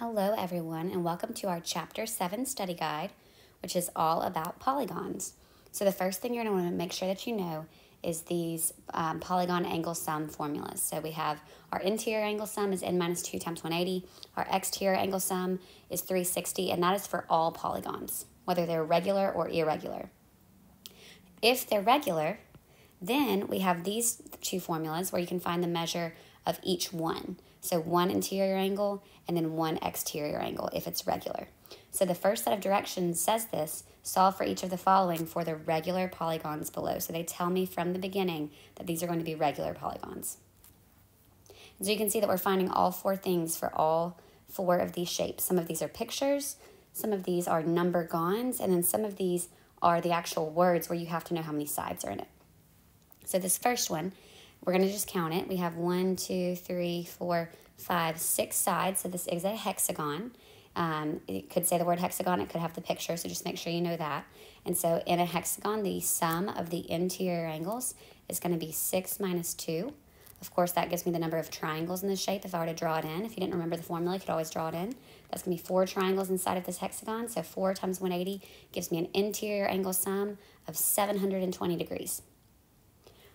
Hello, everyone, and welcome to our Chapter 7 study guide, which is all about polygons. So, the first thing you're going to want to make sure that you know is these um, polygon angle sum formulas. So, we have our interior angle sum is n minus 2 times 180, our exterior angle sum is 360, and that is for all polygons, whether they're regular or irregular. If they're regular, then we have these two formulas where you can find the measure of each one. So one interior angle and then one exterior angle if it's regular. So the first set of directions says this, solve for each of the following for the regular polygons below. So they tell me from the beginning that these are going to be regular polygons. so you can see that we're finding all four things for all four of these shapes. Some of these are pictures, some of these are number gons, and then some of these are the actual words where you have to know how many sides are in it. So this first one we're going to just count it. We have one, two, three, four, five, six sides. So this is a hexagon. Um, it could say the word hexagon. It could have the picture. So just make sure you know that. And so in a hexagon, the sum of the interior angles is going to be 6 minus 2. Of course, that gives me the number of triangles in the shape if I were to draw it in. If you didn't remember the formula, you could always draw it in. That's going to be four triangles inside of this hexagon. So 4 times 180 gives me an interior angle sum of 720 degrees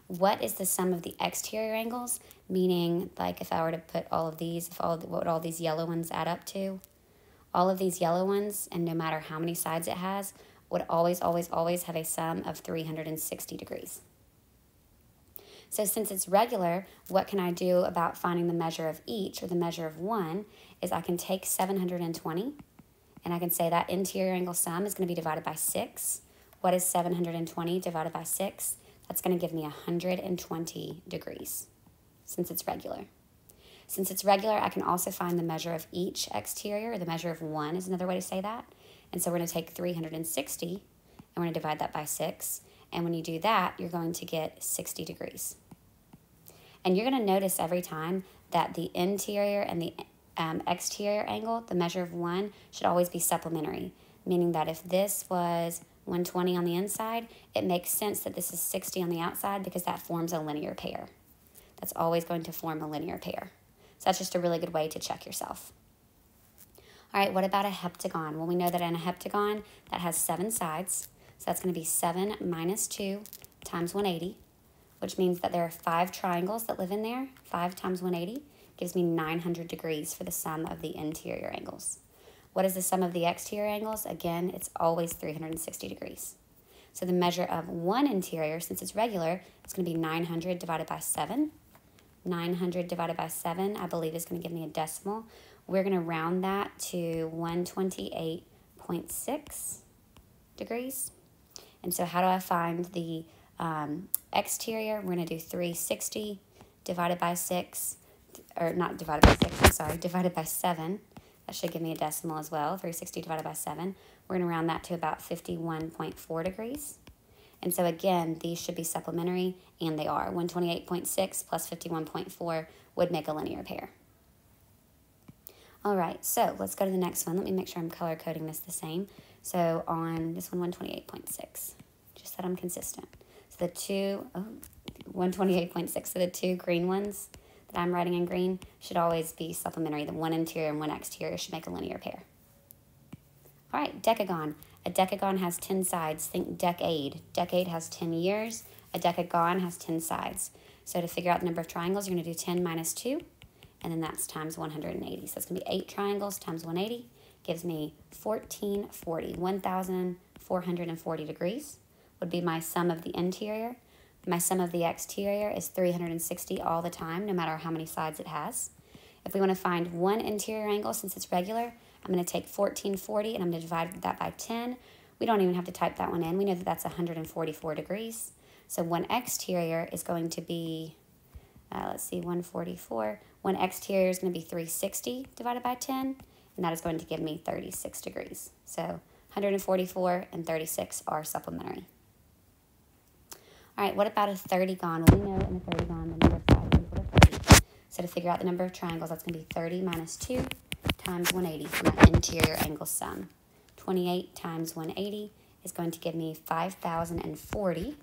what is the sum of the exterior angles? Meaning, like if I were to put all of these, if all what would all these yellow ones add up to? All of these yellow ones, and no matter how many sides it has, would always, always, always have a sum of 360 degrees. So since it's regular, what can I do about finding the measure of each, or the measure of one, is I can take 720, and I can say that interior angle sum is going to be divided by 6. What is 720 divided by 6? That's going to give me 120 degrees since it's regular. Since it's regular, I can also find the measure of each exterior, the measure of one is another way to say that. And so we're going to take 360 and we're going to divide that by 6. And when you do that, you're going to get 60 degrees. And you're going to notice every time that the interior and the um, exterior angle, the measure of 1, should always be supplementary, meaning that if this was 120 on the inside, it makes sense that this is 60 on the outside because that forms a linear pair. That's always going to form a linear pair. So that's just a really good way to check yourself. All right, what about a heptagon? Well, we know that in a heptagon, that has seven sides. So that's going to be 7 minus 2 times 180, which means that there are five triangles that live in there. 5 times 180 gives me 900 degrees for the sum of the interior angles. What is the sum of the exterior angles? Again, it's always 360 degrees. So the measure of one interior, since it's regular, it's going to be 900 divided by 7. 900 divided by 7, I believe, is going to give me a decimal. We're going to round that to 128.6 degrees. And so how do I find the um, exterior? We're going to do 360 divided by 6, or not divided by 6, I'm sorry, divided by 7. That should give me a decimal as well, 360 divided by 7. We're going to round that to about 51.4 degrees. And so again, these should be supplementary, and they are. 128.6 plus 51.4 would make a linear pair. All right, so let's go to the next one. Let me make sure I'm color coding this the same. So on this one, 128.6, just that I'm consistent. So the two, oh, 128.6, so the two green ones, that I'm writing in green should always be supplementary. The one interior and one exterior should make a linear pair. All right, decagon. A decagon has 10 sides. Think decade. Decade has 10 years. A decagon has 10 sides. So to figure out the number of triangles, you're going to do 10 minus 2, and then that's times 180. So it's going to be 8 triangles times 180 gives me 1440. 1,440 degrees would be my sum of the interior my sum of the exterior is 360 all the time, no matter how many sides it has. If we want to find one interior angle, since it's regular, I'm going to take 1440 and I'm going to divide that by 10. We don't even have to type that one in. We know that that's 144 degrees. So one exterior is going to be, uh, let's see, 144. One exterior is going to be 360 divided by 10, and that is going to give me 36 degrees. So 144 and 36 are supplementary. All right, what about a 30gon? Well, we know in a 30gon the number of sides is equal to 30. So to figure out the number of triangles, that's going to be 30 minus 2 times 180 for my interior angle sum. 28 times 180 is going to give me 5,040.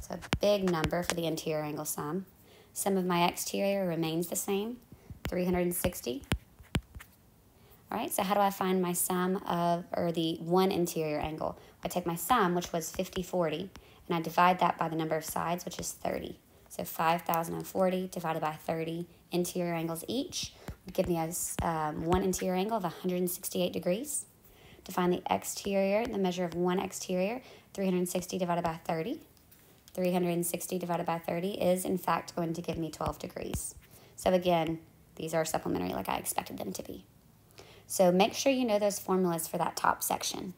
So a big number for the interior angle sum. Sum of my exterior remains the same, 360. All right, so how do I find my sum of, or the one interior angle? I take my sum, which was 50, 40, and I divide that by the number of sides, which is 30. So 5,040 divided by 30 interior angles each would give me a um, one interior angle of 168 degrees. To find the exterior, the measure of one exterior, 360 divided by 30. 360 divided by 30 is, in fact, going to give me 12 degrees. So again, these are supplementary like I expected them to be. So make sure you know those formulas for that top section.